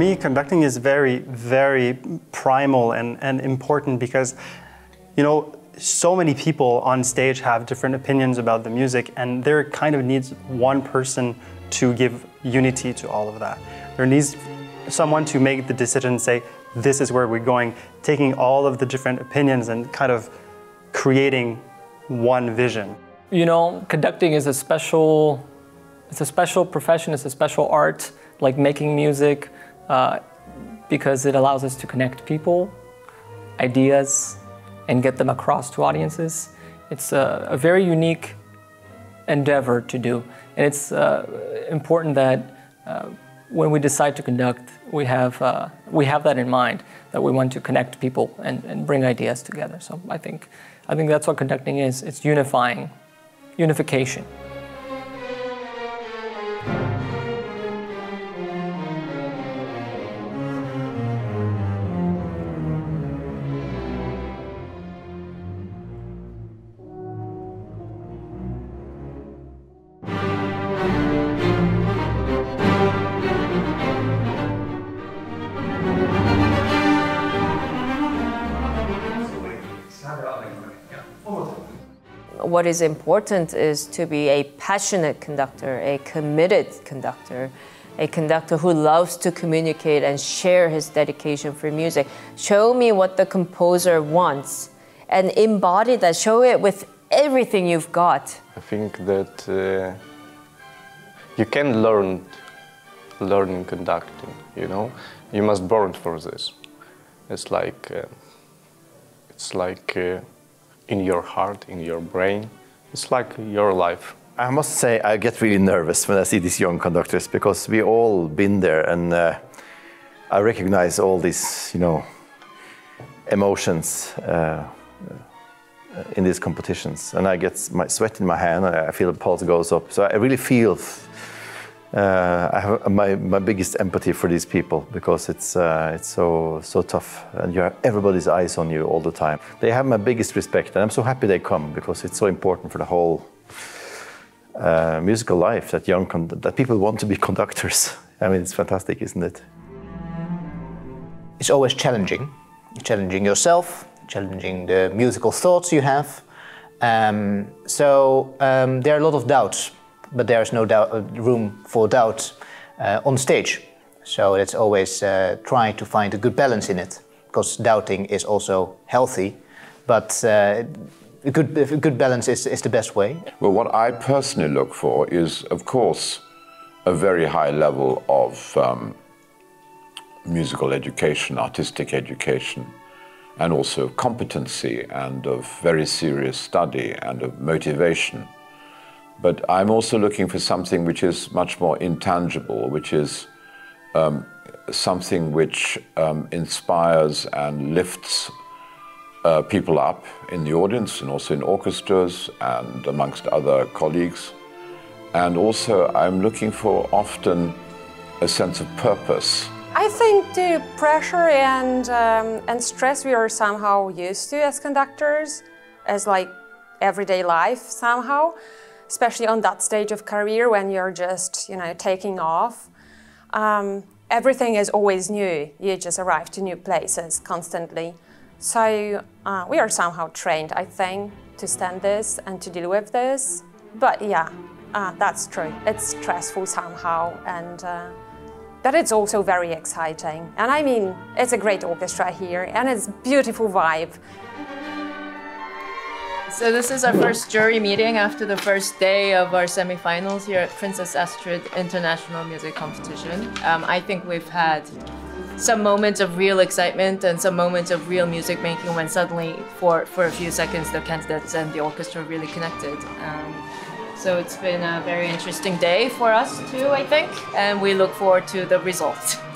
for me, conducting is very, very primal and, and important because, you know, so many people on stage have different opinions about the music, and there kind of needs one person to give unity to all of that. There needs someone to make the decision and say, this is where we're going, taking all of the different opinions and kind of creating one vision. You know, conducting is a special, it's a special profession, it's a special art, like making music, uh, because it allows us to connect people, ideas, and get them across to audiences. It's a, a very unique endeavor to do. And it's uh, important that uh, when we decide to conduct, we have, uh, we have that in mind, that we want to connect people and, and bring ideas together. So I think, I think that's what conducting is. It's unifying, unification. What is important is to be a passionate conductor, a committed conductor, a conductor who loves to communicate and share his dedication for music. Show me what the composer wants and embody that. Show it with everything you've got. I think that uh, you can learn learning conducting, you know? You must born for this. It's like, uh, it's like uh, in your heart, in your brain. It's like your life. I must say I get really nervous when I see these young conductors because we all been there and uh, I recognize all these, you know, emotions uh, in these competitions and I get my sweat in my hand and I feel the pulse goes up. So I really feel uh, I have my, my biggest empathy for these people because it's uh, it's so so tough and you have everybody's eyes on you all the time. They have my biggest respect and I'm so happy they come because it's so important for the whole uh, musical life that young that people want to be conductors. I mean, it's fantastic, isn't it? It's always challenging, challenging yourself, challenging the musical thoughts you have. Um, so um, there are a lot of doubts but there's no doubt, uh, room for doubt uh, on stage. So it's always uh, trying to find a good balance in it, because doubting is also healthy, but uh, a good, a good balance is, is the best way. Well, what I personally look for is, of course, a very high level of um, musical education, artistic education, and also competency and of very serious study and of motivation. But I'm also looking for something which is much more intangible, which is um, something which um, inspires and lifts uh, people up in the audience and also in orchestras and amongst other colleagues. And also, I'm looking for often a sense of purpose. I think the pressure and, um, and stress we are somehow used to as conductors, as like everyday life somehow especially on that stage of career when you're just, you know, taking off. Um, everything is always new. You just arrive to new places constantly. So uh, we are somehow trained, I think, to stand this and to deal with this. But yeah, uh, that's true. It's stressful somehow, and uh, but it's also very exciting. And I mean, it's a great orchestra here, and it's beautiful vibe. So this is our first jury meeting after the first day of our semifinals here at Princess Astrid International Music Competition. Um, I think we've had some moments of real excitement and some moments of real music making when suddenly, for, for a few seconds, the candidates and the orchestra really connected. Um, so it's been a very interesting day for us too, I think, and we look forward to the result.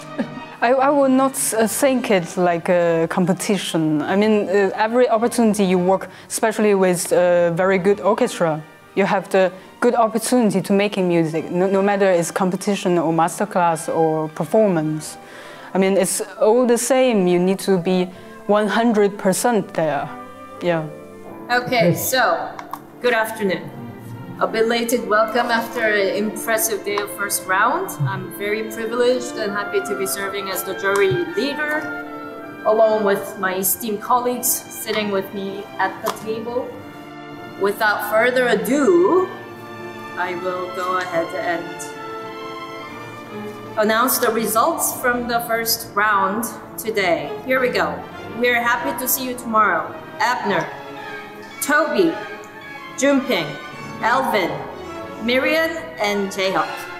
I, I would not uh, think it like a competition. I mean, uh, every opportunity you work, especially with a very good orchestra, you have the good opportunity to making music, no, no matter it's competition or masterclass or performance. I mean, it's all the same. You need to be 100% there. Yeah. Okay, so good afternoon. A belated welcome after an impressive day of first round. I'm very privileged and happy to be serving as the jury leader, along with my esteemed colleagues sitting with me at the table. Without further ado, I will go ahead and announce the results from the first round today. Here we go. We're happy to see you tomorrow. Abner, Toby, Junping, Alvin, Miriam, and Jayhawk.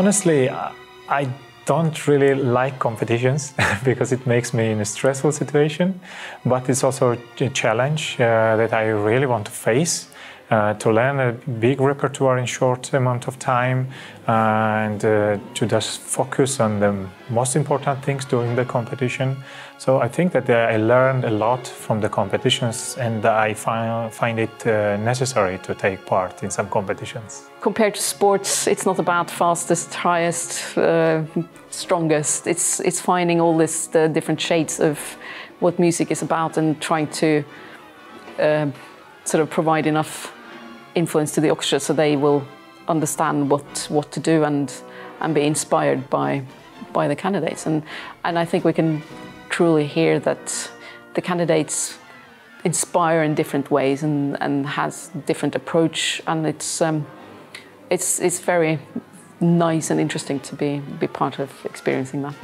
Honestly, I don't really like competitions because it makes me in a stressful situation, but it's also a challenge uh, that I really want to face. Uh, to learn a big repertoire in short amount of time uh, and uh, to just focus on the most important things during the competition. So I think that uh, I learned a lot from the competitions and I find, find it necessary to take part in some competitions. Compared to sports, it's not about fastest, highest, strongest. It's, it's finding all this, the different shades of what music is about and trying to sort of provide enough influence to the orchestra so they will understand what, what to do and, and be inspired by, by the candidates. And, and I think we can truly hear that the candidates inspire in different ways and, and has different approach and it's, um, it's, it's very nice and interesting to be, be part of experiencing that.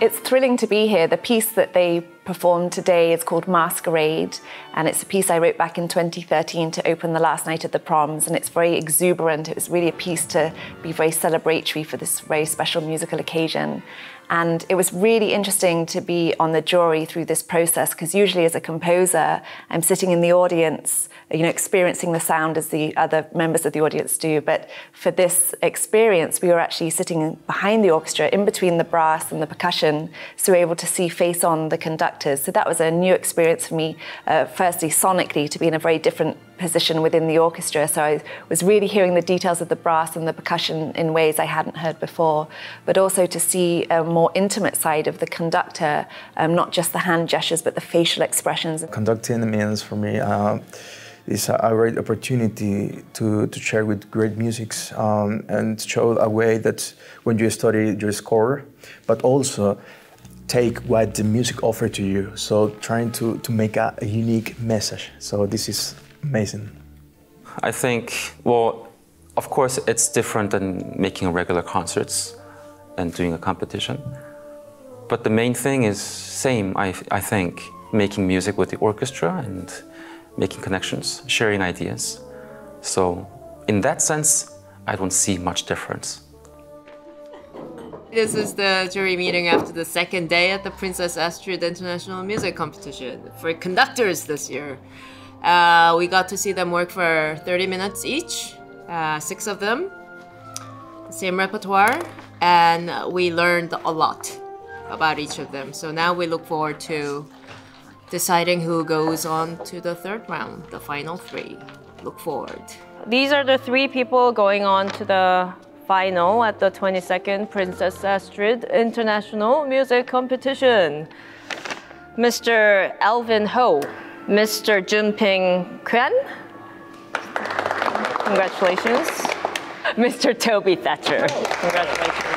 It's thrilling to be here. The piece that they performed today is called Masquerade, and it's a piece I wrote back in 2013 to open the last night of the proms, and it's very exuberant. It was really a piece to be very celebratory for this very special musical occasion. And it was really interesting to be on the jury through this process because usually as a composer, I'm sitting in the audience, you know, experiencing the sound as the other members of the audience do. But for this experience, we were actually sitting behind the orchestra, in between the brass and the percussion, so we were able to see face on the So that was a new experience for me, uh, firstly sonically, to be in a very different position within the orchestra. So I was really hearing the details of the brass and the percussion in ways I hadn't heard before, but also to see a more intimate side of the conductor, um, not just the hand gestures, but the facial expressions. Conducting the means for me uh, is a great opportunity to, to share with great musics um, and show a way that when you study your score, but also take what the music offer to you. So trying to, to make a, a unique message. So this is amazing. I think, well, of course, it's different than making regular concerts and doing a competition. But the main thing is same, I, I think, making music with the orchestra and making connections, sharing ideas. So in that sense, I don't see much difference. This is the jury meeting after the second day at the Princess Astrid International Music Competition for conductors this year. Uh, we got to see them work for 30 minutes each, uh, six of them, same repertoire, and we learned a lot about each of them. So now we look forward to deciding who goes on to the third round, the final three. Look forward. These are the three people going on to the final at the 22nd Princess Astrid International Music Competition. Mr. Alvin Ho. Mr. Junping Quan. Congratulations. Mr. Toby Thatcher. Congratulations.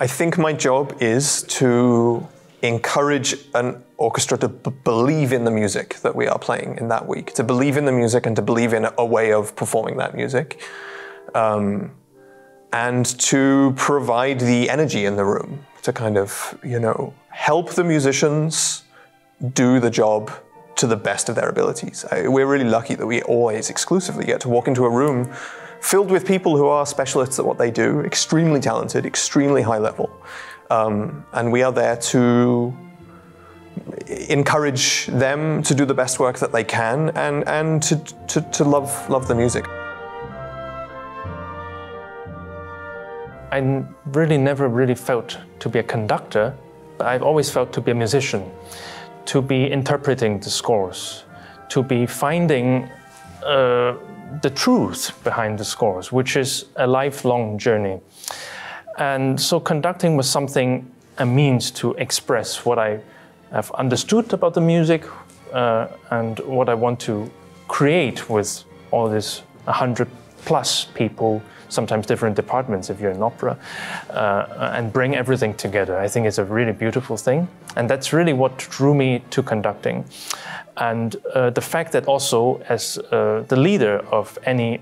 I think my job is to encourage an orchestra to believe in the music that we are playing in that week, to believe in the music and to believe in a way of performing that music, um, and to provide the energy in the room to kind of, you know, help the musicians do the job to the best of their abilities. I, we're really lucky that we always exclusively get to walk into a room filled with people who are specialists at what they do, extremely talented, extremely high level. Um, and we are there to encourage them to do the best work that they can and, and to, to, to love, love the music. I really never really felt to be a conductor, but I've always felt to be a musician, to be interpreting the scores, to be finding uh, the truth behind the scores, which is a lifelong journey. And so conducting was something, a means to express what I have understood about the music uh, and what I want to create with all these 100 plus people, sometimes different departments if you're in opera, uh, and bring everything together. I think it's a really beautiful thing. And that's really what drew me to conducting. And uh, the fact that also, as uh, the leader of any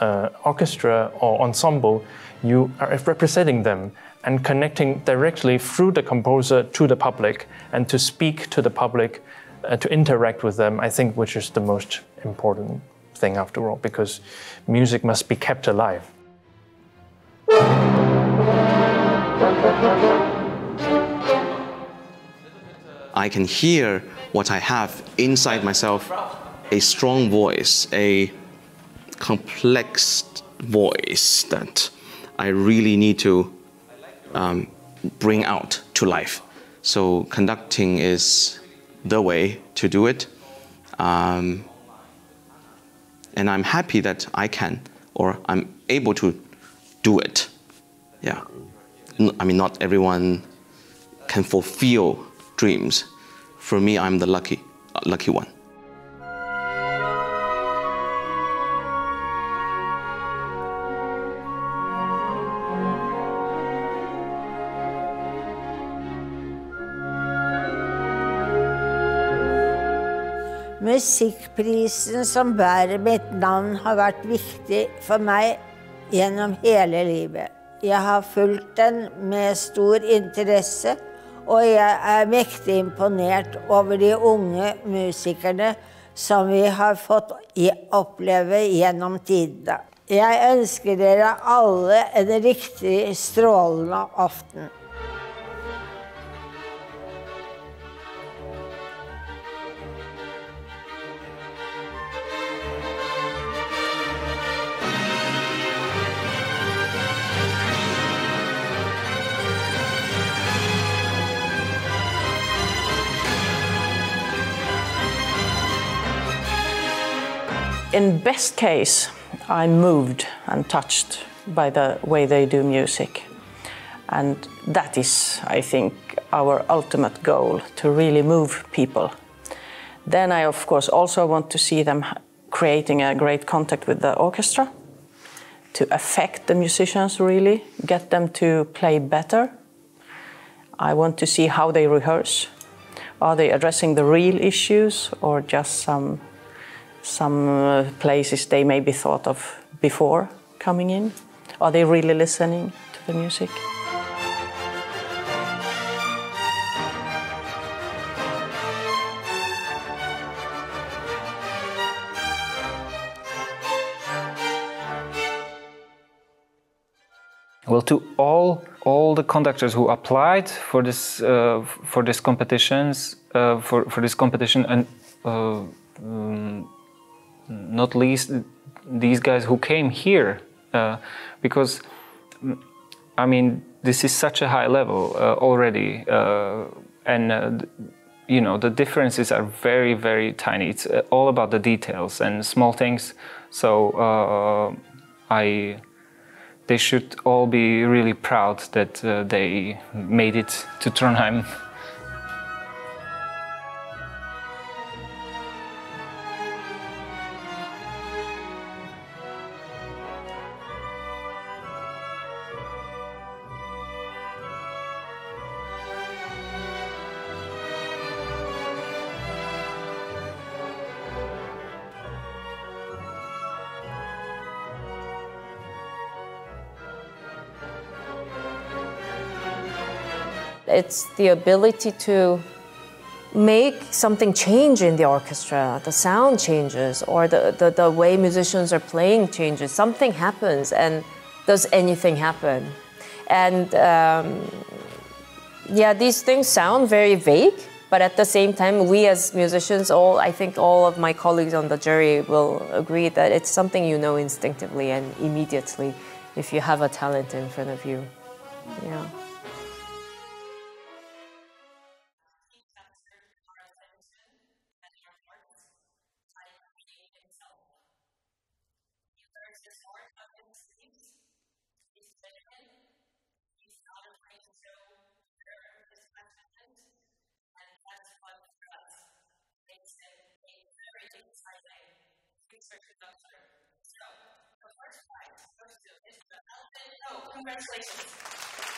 uh, orchestra or ensemble, you are representing them and connecting directly through the composer to the public and to speak to the public, uh, to interact with them, I think, which is the most important thing after all, because music must be kept alive. I can hear what I have inside myself a strong voice, a complex voice that I really need to um, bring out to life. So, conducting is the way to do it. Um, and I'm happy that I can or I'm able to do it. Yeah. I mean, not everyone can fulfill dreams. For me, I'm the lucky, uh, lucky one. Musikkprisen som bærer mitt navn, har vært viktig for meg gjennom hele livet. Jeg har fulgt den med stor interesse, og jeg er mektig imponert over de unge musikerne som vi har fått oppleve gjennom tidene. Jeg ønsker dere alle en riktig strålende aften. In best case, I'm moved and touched by the way they do music. And that is, I think, our ultimate goal to really move people. Then I, of course, also want to see them creating a great contact with the orchestra, to affect the musicians really, get them to play better. I want to see how they rehearse. Are they addressing the real issues or just some some uh, places they maybe thought of before coming in? Are they really listening to the music? Well, to all all the conductors who applied for this uh, for this competitions uh, for for this competition and uh, um, not least these guys who came here, uh, because I mean this is such a high level uh, already, uh, and uh, you know the differences are very very tiny. It's uh, all about the details and small things. So uh, I. They should all be really proud that they made it to Trondheim. it's the ability to make something change in the orchestra. The sound changes, or the, the, the way musicians are playing changes. Something happens, and does anything happen? And um, yeah, these things sound very vague, but at the same time, we as musicians, all I think all of my colleagues on the jury will agree that it's something you know instinctively and immediately if you have a talent in front of you. Yeah. Congratulations.